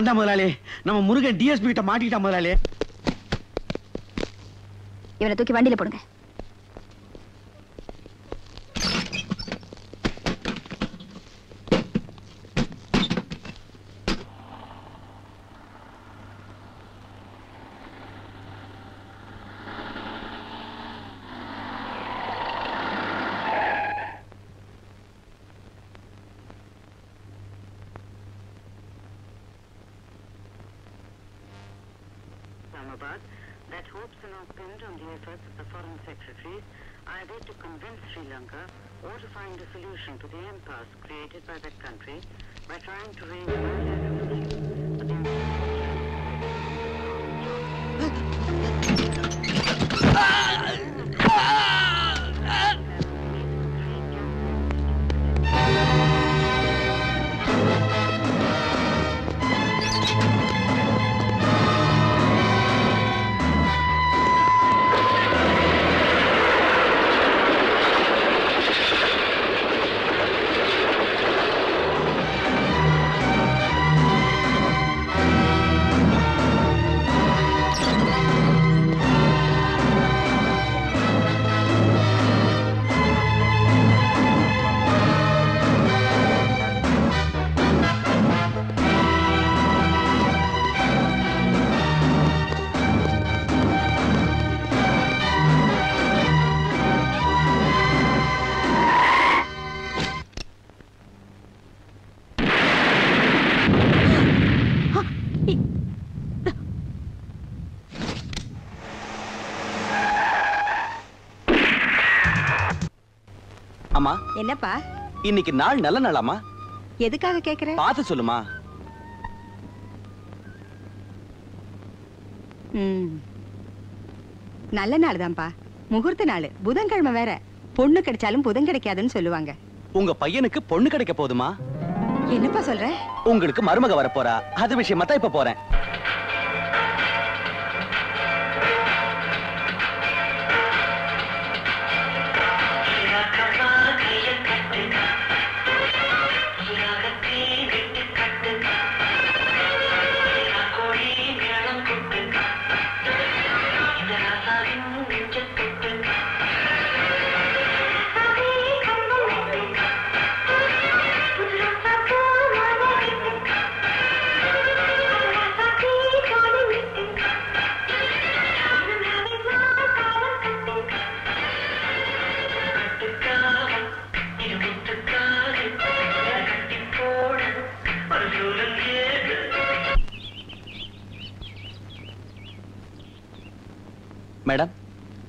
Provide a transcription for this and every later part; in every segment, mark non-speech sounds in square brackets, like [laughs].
நான் தான் முதலாளி. நம்ம முருகன் டிஎஸ்பி கிட்ட மாட்டிக்கிட்டா முதலாளி. இவனை தூக்கி வண்டியில போடுங்க. Islamabad that hopes are now pinned on the efforts of the foreign secretaries either to convince Sri Lanka or to find a solution to the impasse created by that country by trying to raise அம்மா. என்னப்பா? இன்னைக்கு நாள் நல்ல நாளாமா எதுக்காக கேக்குற? பார்த்து சொல்லுமா. நல்ல நாள் தான்ப்பா முகூர்த்த நாள். புதன்கிழமை வேற. பொண்ணு கிடைச்சாலும் புதன் கிடைக்காதுன்னு சொல்லுவாங்க. உங்க பையனுக்கு பொண்ணு கிடைக்க போதுமா என்னப்பா சொல்ற? உங்களுக்கு மருமக வரப்போறா. அது விஷயமா தான் இப்ப போறேன்.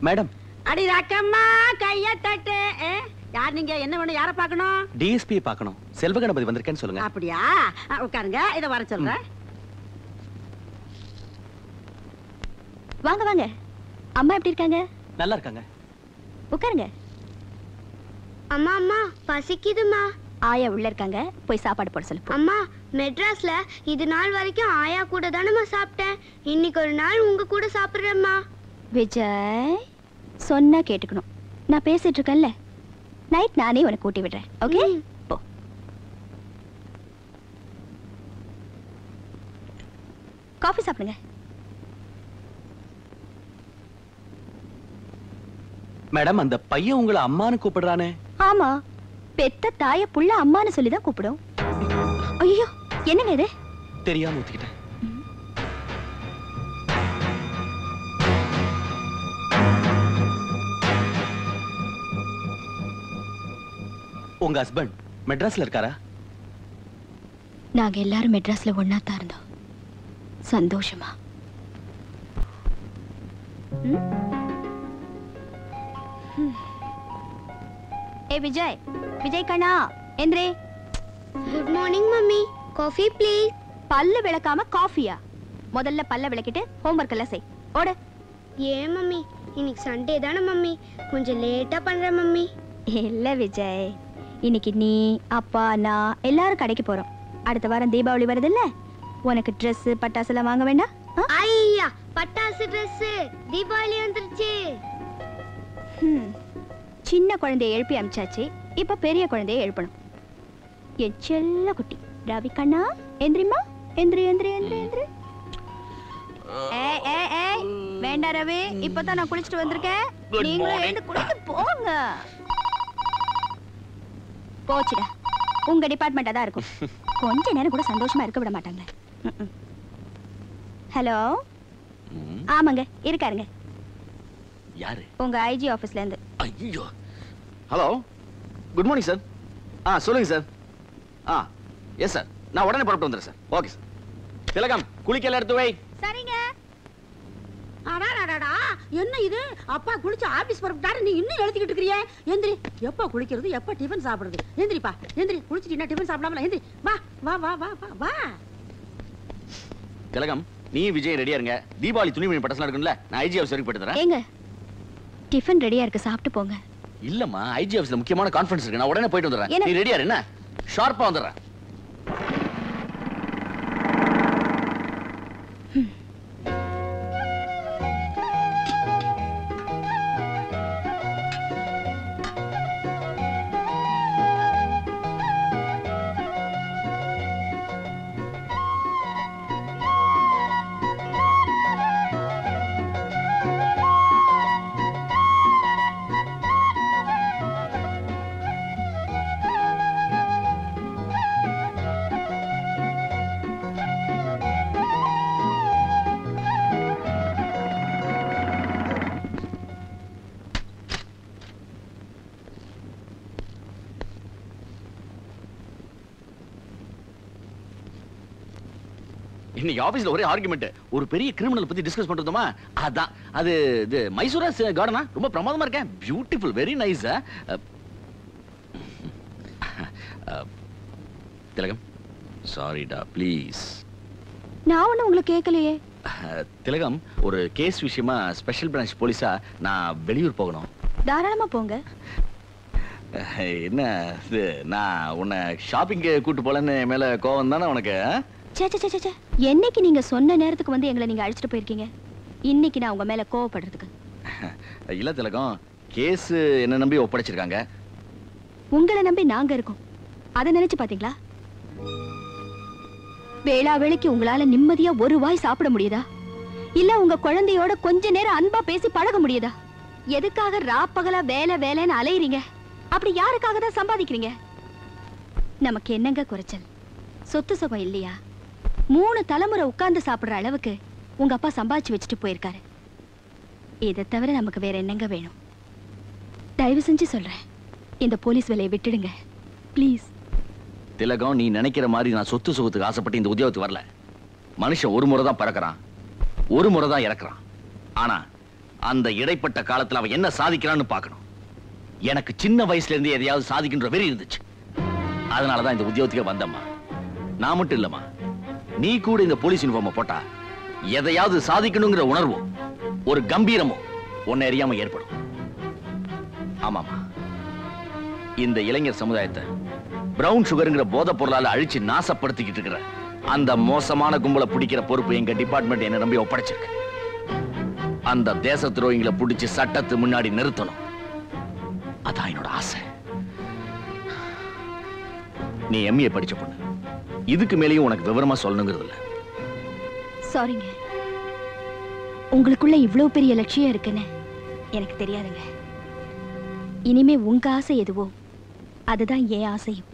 மேடம். அடி ராக்கம்மா கைய தட்டு. ஏ, யார் நீங்க? என்ன வேணும் யார பார்க்கணும்? டிஎஸ்பி பார்க்கணும். செல்வ கணபதி வந்திருக்கேன்னு சொல்லுங்க. அப்படியா? உட்காருங்க. இத வர சொல்றேன். வாங்க வாங்க. அம்மா எப்படி இருக்காங்க? நல்லா இருக்காங்க. உட்காருங்க. அம்மா அம்மா பசிக்குதுமா ஆயா உள்ள இருக்காங்க. போய் சாப்பாடு போட சொல்லு போ. அம்மா மெட்ராஸ்ல இது நாள் வரைக்கும் ஆயா கூட தானேம்மா சாப்பிட்டேன். இன்னைக்கு ஒரு நாள் உங்க கூட சாப்பிடுறேம்மா. விஜய். சொன்னா கேட்டுக்கணும். நான் பேசிட்டு இருக்கேன்ல. நைட் நானே உனக்கு கூட்டி விடுறேன். ஓகே. போ. காஃபி சாப்பிடுங்க. மேடம் அந்த பையன் உங்களை அம்மான்னு கூப்பிடுறானே. ஆமா. பெத்த தாய புள்ள அம்மான்னு சொல்லி தான் கூப்பிடும். ஐயோ என்னங்க இது? தெரியாம ஊத்திக்கிட்டேன். உங்க ஹஸ்பண்ட் மெட்ராஸ்ல இருக்காரா? நாங்க எல்லாரும் மெட்ராஸ்ல ஒன்னா தான் இருந்தோம். சந்தோஷமா. ஏ விஜய் விஜய் கண்ணா எந்திரே. Good morning mummy. Coffee please பல்ல விளக்காம காஃபியா முதல்ல பல்ல விளக்கிட்டு ஹோம்ஒர்க் எல்லாம் செய். ஓடு. ஏன் மம்மி? இன்னைக்கு சண்டே தானே மம்மி. கொஞ்சம் லேட்டா பண்றேன் மம்மி. இல்ல விஜய். இன்னைக்கு நீ அப்பா நான் எல்லாரும் கடைக்கு போறோம். அடுத்த வாரம் தீபாவளி வருது இல்ல உனக்கு Dress பட்டாசு எல்லாம் வாங்க வேண்டாம்? ஐயா பட்டாசு Dress தீபாவளி வந்துருச்சு. சின்ன குழந்தைய எழுப்பி அமிச்சாச்சு. இப்ப பெரிய குழந்தைய எழுப்பணும். என் செல்ல குட்டி ரவி கண்ணா எந்திரிமா எந்திரி எந்திரி எந்திரி எந்திரி. ஏய் ஏய் ஏய் வேண்டாம் ரவி. இப்பதான் நான் குளிச்சிட்டு வந்திருக்கேன். நீங்களும். எழுந்து குளிக்க போங்க. போச்சுடா. உங்க டிபார்ட்மெண்டா தான் இருக்கும். கொஞ்ச நேரம் கூட சந்தோஷமா இருக்க விட மாட்டாங்க. ஹலோ? ஆமாங்க இருக்காருங்க. யாரு? உங்க ஐஜி ஆபீஸ்ல இருந்து ஐயோ. ஹலோ? குட் மார்னிங் சார் ஆ சொல்லுங்க சார் ஆ எஸ் சார் நான் உடனே புறப்பட்டு வந்துடுறேன் சார் ஓகே சார் திலகம் குளிக்கல எடுத்து வை சரிங்க அடாடாடாடா என்ன இது? அப்பா குளிச்சு ஆபீஸ் புறப்பட்டாரு நீ இன்னும் எழுதிக்கிட்டு இருக்கிறியே. எந்திரி. எப்ப குளிக்கிறது? எப்ப டிஃபன் சாப்பிடுறது? எந்திரிப்பா. எந்திரி. குளிச்சிட்டு டிஃபன் சாப்பிடாமல எந்திரி. வா வா வா வா வா வா. திலகம் நீ விஜய் ரெடியா இருங்க. தீபாவளி துணிமணி பட்டசலாம் இருக்குல்ல நான் ஐஜி ஆஃபீஸ் வரைக்கும் போயிட்டு தரேன் ஏங்க டிஃபன் ரெடியா இருக்கு சாப்பிட்டு போங்க. இல்லம்மா ஐஜி ஆஃபீஸ்ல முக்கியமான கான்ஃபரன்ஸ் இருக்கு. நான் உடனே போயிட்டு வந்துடுறேன்? நீ ரெடியா இரு, என்ன? ஷார்ப்பா வந்துடுறேன். இன்னைக்கு ஆபீஸ்ல ஒரே ஆர்குமெண்ட் ஒரு பெரிய கிரிமினல் பத்தி டிஸ்கஸ் பண்றதுமா அதான். அது இது மைசூரா கார்டனா ரொம்ப பிரமாதமா இருக்கேன். பியூட்டிஃபுல் வெரி நைஸ் திலகம். சாரிடா ப்ளீஸ் நான் ஒண்ணும் உங்களுக்கு கேட்கலையே. திலகம் ஒரு கேஸ் விஷயமா ஸ்பெஷல் பிரான்ச் போலீஸா நான் வெளியூர் போகணும். தாராளமா போங்க. என்ன நான் உன்னை ஷாப்பிங்கு கூட்டு போலன்னு மேல கோவம் தானே உனக்கு என்னைக்கு நீங்க சொன்ன நேரத்துக்கு வந்து எங்களை நீங்க அழைச்சிட்டு போயிருக்கீங்க? இன்னைக்கு நான் உங்க மேல கோவப்படுறதுக்கு. [laughs] இல்ல திலகம் கேஸ் என்ன நம்பி ஒப்படைச்சிருக்காங்க? உங்களை நம்பி நாங்க இருக்கோம். அதை நினைச்சு பாத்தீங்களா? வேளா வேளைக்கு உங்களால நிம்மதியா ஒரு வாய் சாப்பிட முடியுதா? இல்ல உங்க குழந்தையோட கொஞ்ச நேரம் அன்பா பேசி பழக முடியுதா? எதுக்காக ராப்பகலா வேலை வேலைன்னு அலையுறீங்க? அப்படி யாருக்காக தான் சம்பாதிக்கிறீங்க? நமக்கு என்னங்க குறைச்சல்? சொத்து சுகம் இல்லையா? மூணு தலைமுறை உட்கார்ந்து சாப்பிடுற அளவுக்கு உங்க அப்பா சம்பாதிச்சு வச்சுட்டு போயிருக்காரு. இதை தவிர நமக்கு வேற என்னங்க வேணும்? தயவு செஞ்சு சொல்றேன். இந்த போலீஸ் வேலையை விட்டுடுங்க. ப்ளீஸ் திலகம் நீ நினைக்கிற மாதிரி நான் சொத்து சுகத்துக்கு ஆசைப்பட்டு இந்த உத்தியோகத்துக்கு வரல. மனுஷன் ஒரு முறை தான் பறக்கிறான். ஒரு முறை தான் இறக்குறான். ஆனா அந்த இடைப்பட்ட காலத்துல அவன் என்ன சாதிக்கிறான்னு பார்க்கணும். எனக்கு சின்ன வயசுல இருந்து எதையாவது சாதிக்கின்ற வெறி இருந்துச்சு. அதனாலதான் இந்த உத்தியோகத்துக்கே வந்தம்மா. நான் மட்டும் இல்லம்மா. நீ கூட இந்த போலீஸ் யூனிஃபார்மை போட்டா எதையாவது சாதிக்கணுங்கிற உணர்வும் ஒரு கம்பீரமும் உன்னை அறியாம ஏற்படும். ஆமாமா இந்த இளைஞர் சமுதாயத்தை பிரவுன் சுகருங்கிற போதைப் பொருளால அழிச்சு நாசப்படுத்திக்கிட்டு இருக்கிற அந்த மோசமான கும்பலை பிடிக்கிற பொறுப்பு எங்க டிபார்ட்மெண்ட் என்ன நம்பி ஒப்படைச்சிருக்கு. அந்த தேச துரோகிகளை பிடிச்சு சட்டத்து முன்னாடி நிறுத்தணும். அதான் என்னோட ஆசை. நீ எம்ஏ படிச்ச பொண்ணு. இதுக்கு மேலேயும் உனக்கு விவரமா சொல்லணுங்கிறது இல்ல. சாரிங்க உங்களுக்குள்ள இவ்வளவு பெரிய லட்சியம் இருக்குன்னு எனக்கு தெரியாதுங்க. இனிமே உங்க ஆசை எதுவோ அதுதான் என் ஆசையும்.